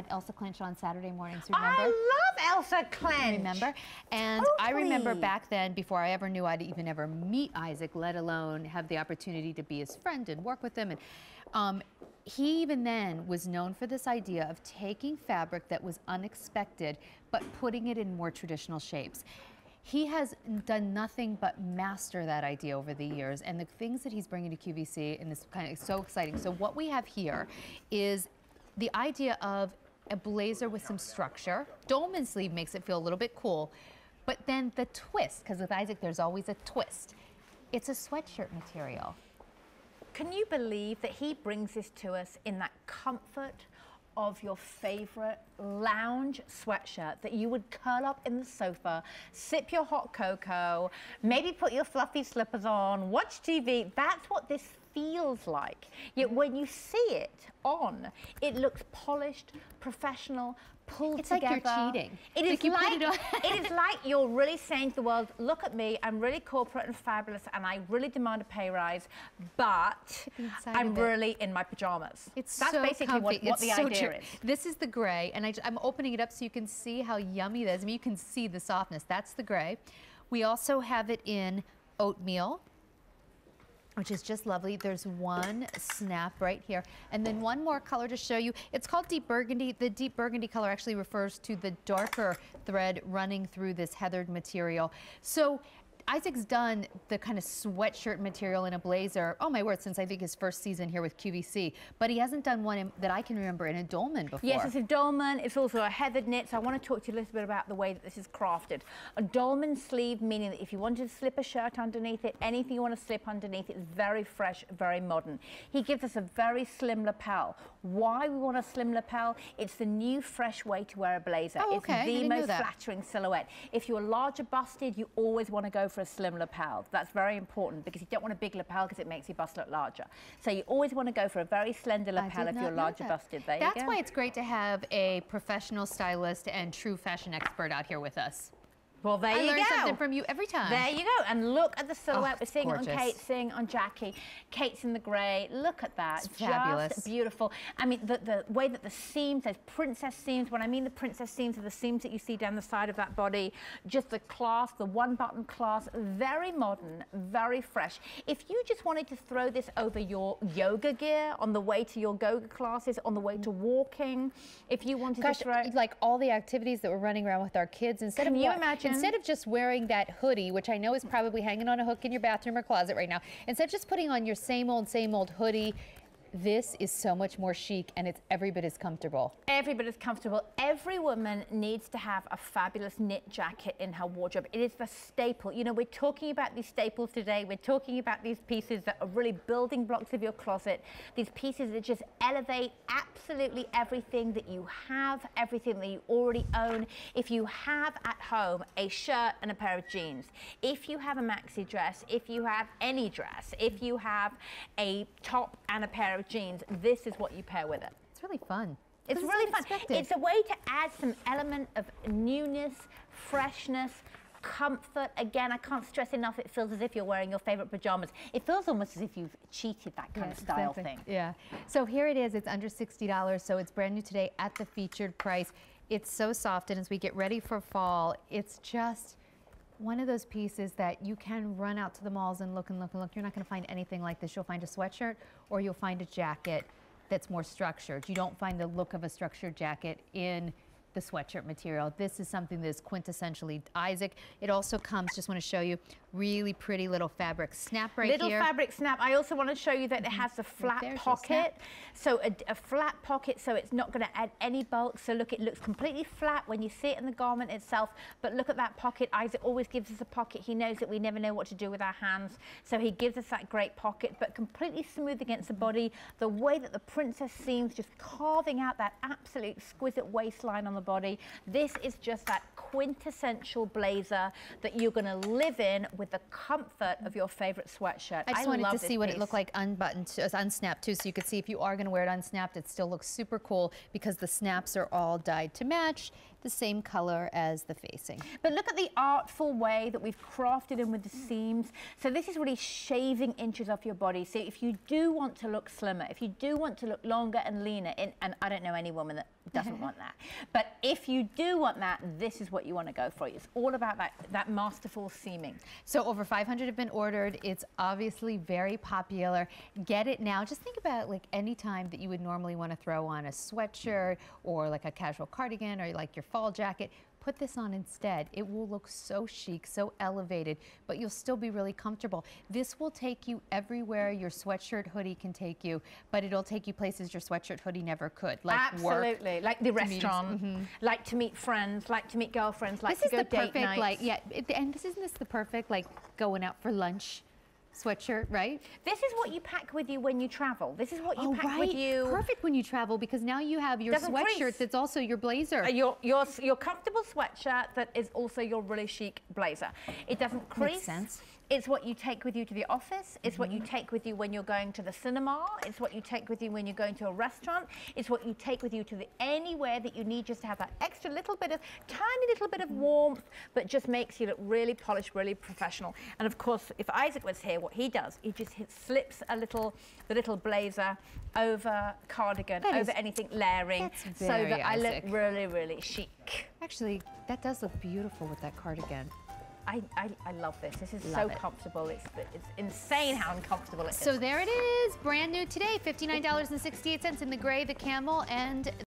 had Elsa Klensch on Saturday mornings, remember? I love Elsa Klensch. Remember? And I remember back then, before I ever knew I'd even ever meet Isaac, let alone have the opportunity to be his friend and work with him. And um, he even then was known for this idea of taking fabric that was unexpected, but putting it in more traditional shapes. He has done nothing but master that idea over the years, and the things that he's bringing to QVC and is kind of so exciting. So what we have here is the idea of a blazer with some structure. Dolman sleeve makes it feel a little bit cool, but then the twist, because with Isaac there's always a twist. It's a sweatshirt material. Can you believe that he brings this to us in that comfort of your favorite lounge sweatshirt that you would curl up in the sofa, sip your hot cocoa, maybe put your fluffy slippers on, watch TV. That's what this feels like. Yet mm-hmm. when you see it on, it looks polished, professional, pulled it's together. It's like you're cheating. It is like, like it is like you're really saying to the world, look at me, I'm really corporate and fabulous and I really demand a pay rise, but I'm really in my pajamas. It's That's so basically what, what the so idea true. is. This is the gray, and I, am opening it up so you can see how yummy that is. I mean, you can see the softness. That's the gray. We also have it in oatmeal, which is just lovely. There's one snap right here. And then one more color to show you. It's called deep burgundy. The deep burgundy color actually refers to the darker thread running through this heathered material. So Isaac's done the kind of sweatshirt material in a blazer, oh my word, since I think his first season here with QVC. But he hasn't done one in, that I can remember in a dolman before. Yes, it's a dolman. It's also a heathered knit. So I want to talk to you a little bit about the way that this is crafted. A dolman sleeve, meaning that if you wanted to slip a shirt underneath it, anything you want to slip underneath it is very fresh, very modern. He gives us a very slim lapel. Why we want a slim lapel? It's the new fresh way to wear a blazer. Oh, okay. It's the most flattering silhouette. If you're larger busted, you always want to go for for a slim lapel. That's very important because you don't want a big lapel because it makes your bust look larger. So you always want to go for a very slender lapel if you're larger busted. There That's why it's great to have a professional stylist and true fashion expert out here with us. Well, there I you learn go. something from you every time. There you go. And look at the silhouette. Oh, We're seeing gorgeous. on Kate, seeing on Jackie. Kate's in the grey. Look at that. It's Just fabulous. beautiful. I mean, the, the way that the seams, those princess seams, when I mean the princess seams are the seams that you see down the side of that body, just the clasp, the one button clasp, very modern, very fresh. If you just wanted to throw this over your yoga gear on the way to your yoga classes, on the way to walking, if you wanted Gosh, to throw... like all the activities that we're running around with our kids, instead Can of you imagine? Instead of just wearing that hoodie, which I know is probably hanging on a hook in your bathroom or closet right now, instead of just putting on your same old, same old hoodie, this is so much more chic and it's every bit as comfortable. Every bit as comfortable. Every woman needs to have a fabulous knit jacket in her wardrobe. It is the staple. You know, we're talking about these staples today. We're talking about these pieces that are really building blocks of your closet. These pieces that just elevate absolutely everything that you have, everything that you already own. If you have at home a shirt and a pair of jeans, if you have a maxi dress, if you have any dress, if you have a top and a pair of of jeans, this is what you pair with it. It's really fun. It's really fun. It's a way to add some element of newness, freshness, comfort. Again, I can't stress enough, it feels as if you're wearing your favorite pajamas. It feels almost as if you've cheated that kind yeah, of style exactly. thing. Yeah. So here it is. It's under $60, so it's brand new today at the featured price. It's so soft, and as we get ready for fall, it's just one of those pieces that you can run out to the malls and look and look and look. You're not going to find anything like this. You'll find a sweatshirt or you'll find a jacket that's more structured. You don't find the look of a structured jacket in the sweatshirt material. This is something that is quintessentially Isaac. It also comes, just want to show you, really pretty little fabric snap right little here. Little fabric snap. I also want to show you that it mm-hmm. has a flat pocket. So a, a, flat pocket so it's not going to add any bulk. So look, it looks completely flat when you see it in the garment itself. But look at that pocket. Isaac always gives us a pocket. He knows that we never know what to do with our hands. So he gives us that great pocket, but completely smooth against the body. The way that the princess seams just carving out that absolute exquisite waistline on the body. This is just that quintessential blazer that you're going to live in with the comfort of your favorite sweatshirt. I just I wanted to see what piece. it looked like unbuttoned, unsnapped too, so you could see if you are going to wear it unsnapped, it still looks super cool because the snaps are all dyed to match the same color as the facing. But look at the artful way that we've crafted them with the seams. So this is really shaving inches off your body. So if you do want to look slimmer, if you do want to look longer and leaner, in, and I don't know any woman that doesn't want that, but if you do want that, this is what you want to go for. It's all about that, that masterful seaming. So over 500 have been ordered. It's obviously very popular. Get it now. Just think about like any time that you would normally want to throw on a sweatshirt or like a casual cardigan or like your fall jacket. Put this on instead. It will look so chic, so elevated, but you'll still be really comfortable. This will take you everywhere your sweatshirt hoodie can take you, but it'll take you places your sweatshirt hoodie never could, like Absolutely. work. Like the restaurant, mm -hmm. like to meet friends, like to meet girlfriends, like this to go date perfect, nights. Like, yeah, and this isn't this the perfect like going out for lunch sweatshirt, right? This is what you pack with you when you travel. This is what you oh, pack right. with you. Perfect when you travel because now you have your Doesn't sweatshirt crease. that's also your blazer. Uh, your, your, your comfortable sweatshirt that is also your really chic blazer. It doesn't crease. Makes sense. It's what you take with you to the office. It's mm -hmm. what you mm-hmm. take with you when you're going to the cinema. It's what you take with you when you're going to a restaurant. It's what you take with you to the, anywhere that you need just to have that extra little bit of, tiny little bit of warmth, but just makes you look really polished, really professional. And of course, if Isaac was here, what he does, he just hit, slips a little, the little blazer over cardigan, that over is, anything layering, so that Isaac. I look really, really chic. Actually, that does look beautiful with that cardigan. I, I, I, love this. This is love so it. comfortable. It's, it's insane how uncomfortable it is. So there it is, brand new today, $59.68 in the gray, the camel, and